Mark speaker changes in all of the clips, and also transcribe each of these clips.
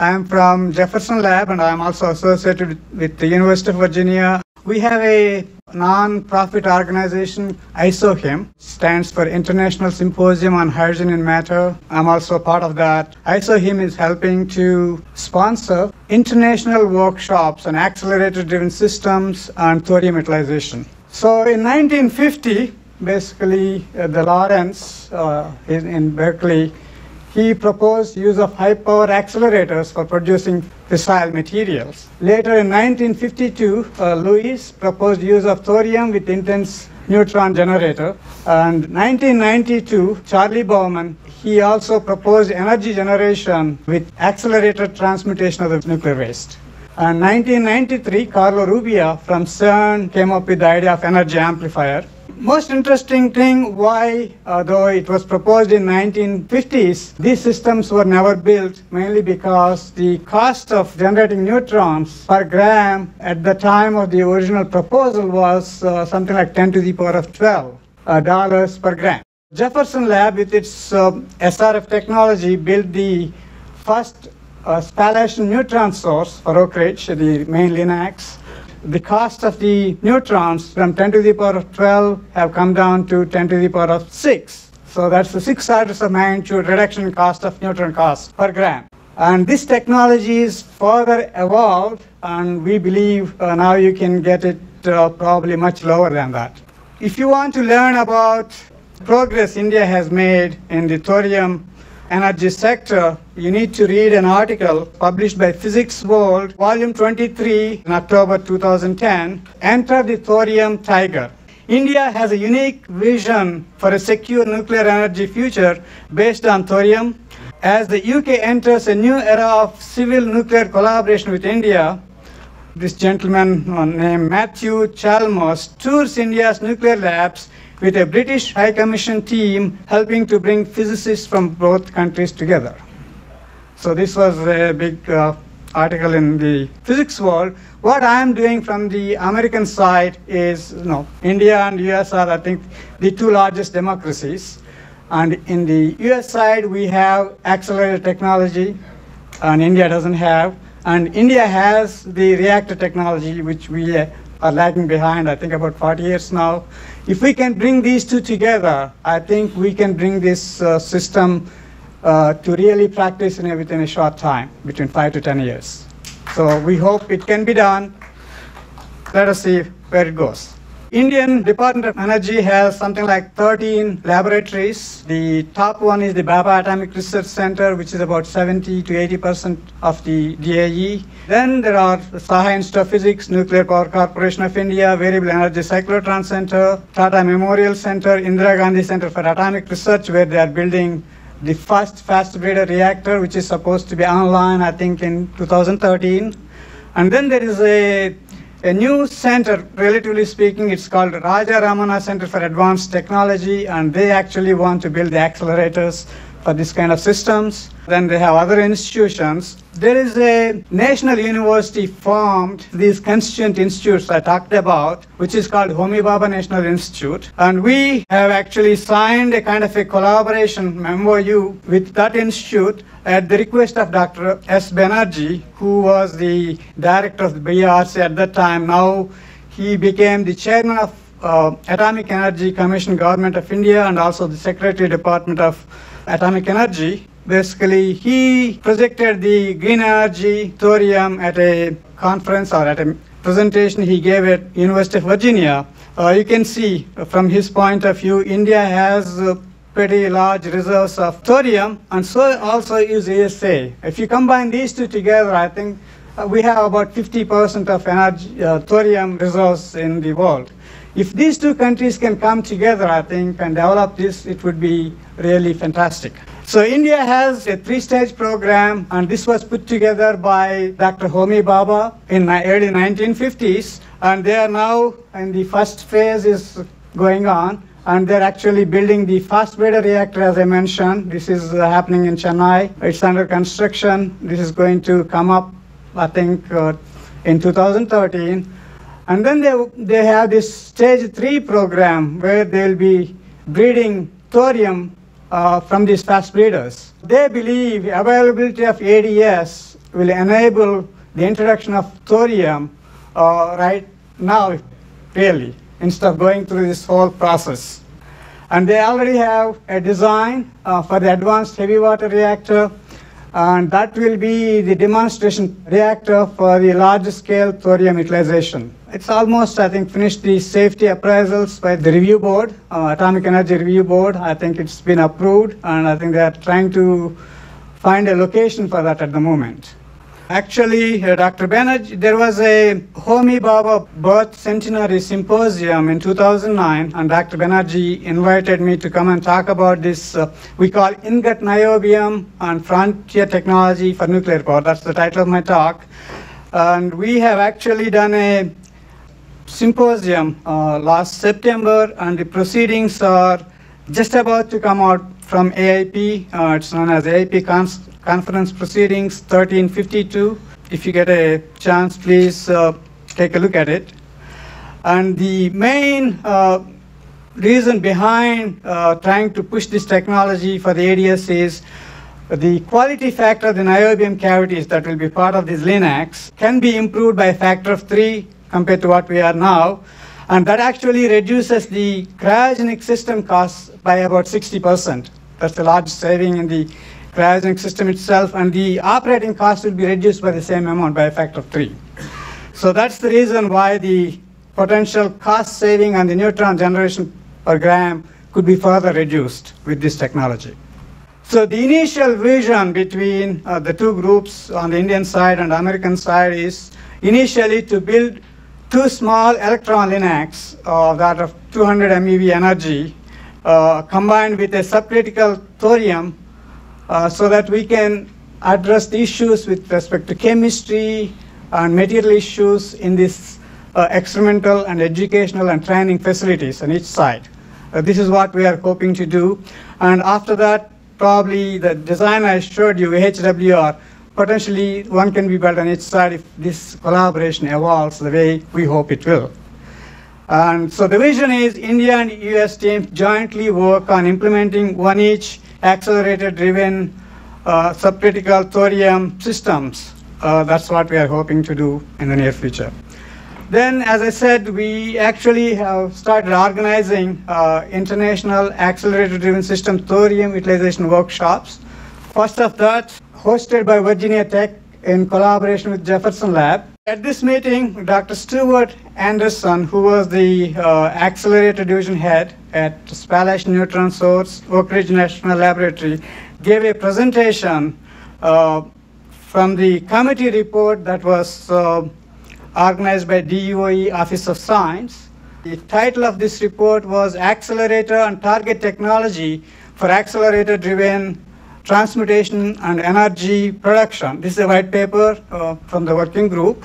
Speaker 1: I'm from Jefferson Lab and I'm also associated with the University of Virginia. We have a non-profit organization, ISOHIM, stands for International Symposium on Hydrogen in Matter. I'm also part of that. ISOHIM is helping to sponsor international workshops on accelerator-driven systems and thorium utilization. So in 1950, basically, uh, the Lawrence uh, in, in Berkeley he proposed use of high power accelerators for producing fissile materials. Later in 1952, uh, Lewis proposed use of thorium with intense neutron generator. And 1992, Charlie Bowman, he also proposed energy generation with accelerated transmutation of the nuclear waste. And 1993, Carlo Rubbia from CERN came up with the idea of energy amplifier most interesting thing why, uh, though it was proposed in 1950s, these systems were never built mainly because the cost of generating neutrons per gram at the time of the original proposal was uh, something like 10 to the power of 12 uh, dollars per gram. Jefferson Lab with its uh, SRF technology built the first uh, spallation neutron source for Oak Ridge, the main LINACs the cost of the neutrons from 10 to the power of 12 have come down to 10 to the power of 6. So that's the six orders of magnitude reduction in cost of neutron cost per gram. And this technology is further evolved, and we believe uh, now you can get it uh, probably much lower than that. If you want to learn about progress India has made in the thorium energy sector, you need to read an article published by Physics World, volume 23 in October 2010, Enter the Thorium Tiger. India has a unique vision for a secure nuclear energy future based on thorium. As the UK enters a new era of civil nuclear collaboration with India, this gentleman named Matthew Chalmers tours India's nuclear labs with a British High Commission team helping to bring physicists from both countries together. So this was a big uh, article in the physics world. What I am doing from the American side is, you know, India and US are, I think, the two largest democracies. And in the US side, we have accelerated technology, and India doesn't have. And India has the reactor technology, which we are lagging behind, I think, about 40 years now. If we can bring these two together, I think we can bring this uh, system uh, to really practice in within a short time, between five to 10 years. So we hope it can be done. Let us see where it goes. Indian Department of Energy has something like 13 laboratories. The top one is the Bhabha Atomic Research Center, which is about 70 to 80 percent of the DAE. Then there are Saha Institute of Physics, Nuclear Power Corporation of India, Variable Energy Cyclotron Center, Tata Memorial Center, Indira Gandhi Center for Atomic Research, where they are building the first fast breeder reactor, which is supposed to be online, I think, in 2013. And then there is a a new center, relatively speaking, it's called Raja Ramanna Center for Advanced Technology, and they actually want to build the accelerators for this kind of systems. Then they have other institutions. There is a national university formed, these constituent institutes I talked about, which is called Homi Bhabha National Institute. And we have actually signed a kind of a collaboration MOU with that institute at the request of Dr. S. Banerjee, who was the director of the BRC at that time. Now he became the chairman of uh, Atomic Energy Commission, Government of India, and also the Secretary Department of Atomic Energy. Basically, he projected the green energy thorium at a conference or at a presentation he gave at University of Virginia. Uh, you can see from his point of view, India has pretty large reserves of thorium, and so also is USA. If you combine these two together, I think we have about 50% of energy, uh, thorium reserves in the world. If these two countries can come together, I think, and develop this, it would be really fantastic. So India has a three-stage program, and this was put together by Dr. Homi Bhabha in the early 1950s, and they are now in the first phase is going on, and they're actually building the fast breeder reactor, as I mentioned. This is uh, happening in Chennai. It's under construction. This is going to come up, I think, uh, in 2013. And then they, they have this stage three program where they'll be breeding thorium uh, from these fast breeders. They believe availability of ADS will enable the introduction of thorium uh, right now, really, instead of going through this whole process. And they already have a design uh, for the advanced heavy water reactor, and that will be the demonstration reactor for the large scale thorium utilization. It's almost, I think, finished the safety appraisals by the review board, uh, Atomic Energy Review Board. I think it's been approved, and I think they are trying to find a location for that at the moment. Actually, uh, Dr. Banerjee, there was a Homi Bhabha Birth Centenary Symposium in 2009, and Dr. Banerjee invited me to come and talk about this, uh, we call ingot niobium and frontier technology for nuclear power. That's the title of my talk. And we have actually done a symposium uh, last September, and the proceedings are just about to come out from AIP. Uh, it's known as AIP Cons Conference Proceedings 1352. If you get a chance, please uh, take a look at it. And the main uh, reason behind uh, trying to push this technology for the ADS is the quality factor of the niobium cavities that will be part of this LINACs can be improved by a factor of three compared to what we are now. And that actually reduces the cryogenic system costs by about 60%. That's the largest saving in the cryogenic system itself, and the operating cost will be reduced by the same amount by a factor of three. So that's the reason why the potential cost saving on the neutron generation per gram could be further reduced with this technology. So the initial vision between uh, the two groups on the Indian side and American side is initially to build two small electron linacs uh, that of 200 MeV energy uh, combined with a subcritical thorium so that we can address the issues with respect to chemistry and material issues in this uh, experimental and educational and training facilities on each side. Uh, this is what we are hoping to do. And after that, probably the design I showed you, HWR, potentially one can be built on each side if this collaboration evolves the way we hope it will. And so the vision is India and US teams jointly work on implementing one each accelerator driven uh, subcritical thorium systems. Uh, that's what we are hoping to do in the near future. Then, as I said, we actually have started organizing uh, international accelerator-driven system thorium utilization workshops. First of that, hosted by Virginia Tech in collaboration with Jefferson Lab. At this meeting, Dr. Stuart Henderson, who was the uh, accelerator division head at Spallation Neutron Source, Oak Ridge National Laboratory, gave a presentation uh, from the committee report that was uh, organized by DOE Office of Science. The title of this report was Accelerator and Target Technology for Accelerator-Driven Transmutation and Energy Production. This is a white paper uh, from the working group.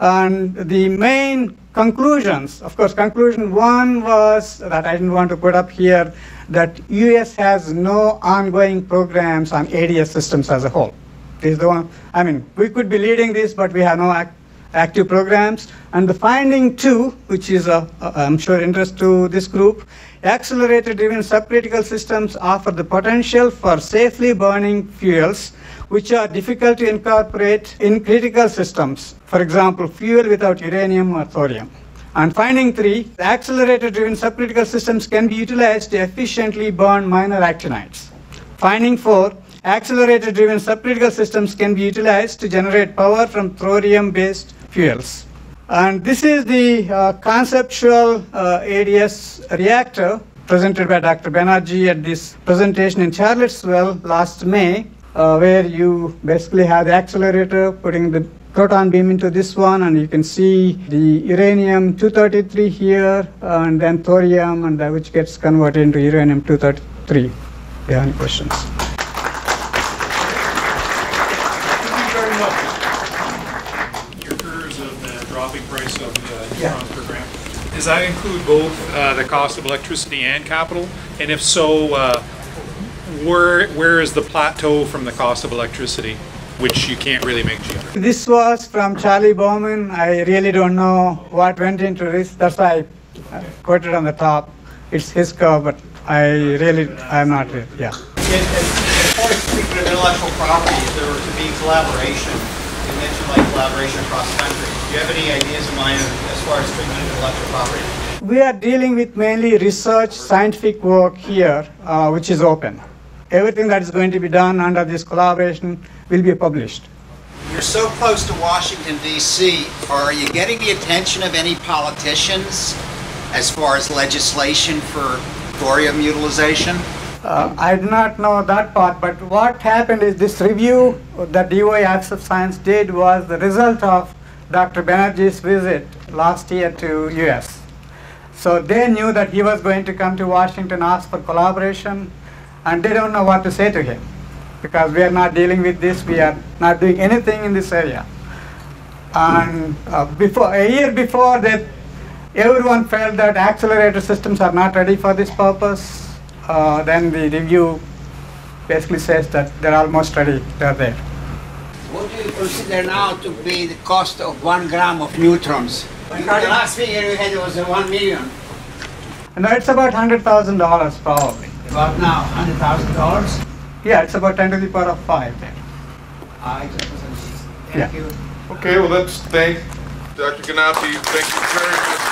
Speaker 1: And the main conclusions, of course, conclusion one was that I didn't want to put up here, that US has no ongoing programs on ADS systems as a whole. This is the one, I mean, we could be leading this, but we have no act, active programs. And the finding two, which is, uh, uh, I'm sure, interest to this group, accelerator-driven subcritical systems offer the potential for safely burning fuels which are difficult to incorporate in critical systems. For example, fuel without uranium or thorium. And finding three, accelerator-driven subcritical systems can be utilized to efficiently burn minor actinides. Finding four, accelerator-driven subcritical systems can be utilized to generate power from thorium-based fuels. And this is the uh, conceptual uh, ADS reactor presented by Dr. Banerjee at this presentation in Charlottesville last May, uh, where you basically have the accelerator putting the proton beam into this one, and you can see the uranium-233 here, and then thorium, and which gets converted into uranium-233. Do you have any questions?
Speaker 2: Does that include both uh, the cost of electricity and capital? And if so, uh, where where is the plateau from the cost of electricity, which you can't really make cheaper?
Speaker 1: This was from Charlie Bowman. I really don't know what went into this. That's why I quoted on the top. It's his curve, but I really, I'm not, yeah.
Speaker 3: As far as speaking of intellectual property, if there were to be collaboration, you mentioned like collaboration across country. Do you have any ideas in mind as far as treatment of intellectual property?
Speaker 1: We are dealing with mainly research, scientific work here, uh, which is open. Everything that is going to be done under this collaboration will be published.
Speaker 3: You're so close to Washington DC, are you getting the attention of any politicians as far as legislation for thorium utilization?
Speaker 1: Uh, I do not know that part, but what happened is this review that DOE Office of Science did was the result of Dr. Banerjee's visit last year to US. So they knew that he was going to come to Washington, ask for collaboration, and they don't know what to say to him because we are not dealing with this, we are not doing anything in this area. And uh, before, a year before that, everyone felt that accelerator systems are not ready for this purpose. Uh, then the review basically says that they're almost ready, they're there.
Speaker 4: What do you consider now to be the cost of one gram of neutrons? The last figure we had was uh, one million.
Speaker 1: No, it's about $100,000 probably.
Speaker 4: About now, hundred thousand dollars.
Speaker 1: Yeah, it's about 10 to the power of 5 there.
Speaker 4: I
Speaker 1: Yeah.
Speaker 4: Thank you.
Speaker 5: Okay, well, let's thank Dr. Ganapi. Thank you very much.